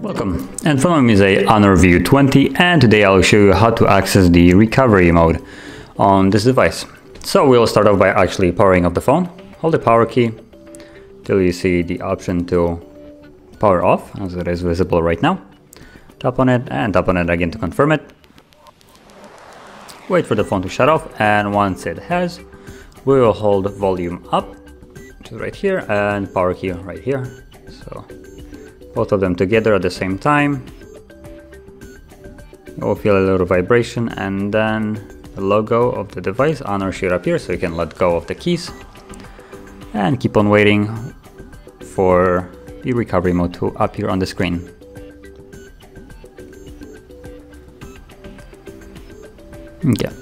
Welcome, and following is a Honor View 20 and today I'll show you how to access the recovery mode on this device. So we'll start off by actually powering up the phone. Hold the power key till you see the option to power off as it is visible right now. Tap on it and tap on it again to confirm it. Wait for the phone to shut off and once it has, we will hold volume up to right here and power key right here. So both of them together at the same time. You will feel a little vibration and then the logo of the device on Honor should appear so you can let go of the keys and keep on waiting for the recovery mode to appear on the screen. Okay,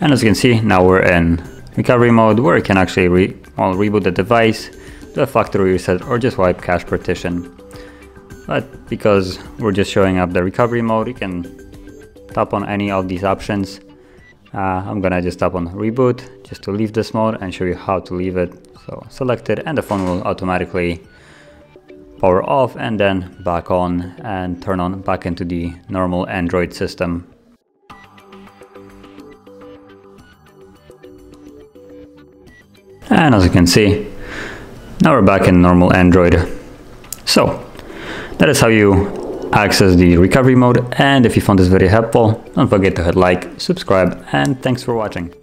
and as you can see now we're in recovery mode where you can actually re well, reboot the device, do a factory reset or just wipe cache partition. But because we're just showing up the recovery mode, you can tap on any of these options. Uh, I'm gonna just tap on reboot just to leave this mode and show you how to leave it. So select it and the phone will automatically power off and then back on and turn on back into the normal Android system. And as you can see, now we're back in normal Android. So that is how you access the recovery mode and if you found this video helpful, don't forget to hit like, subscribe and thanks for watching.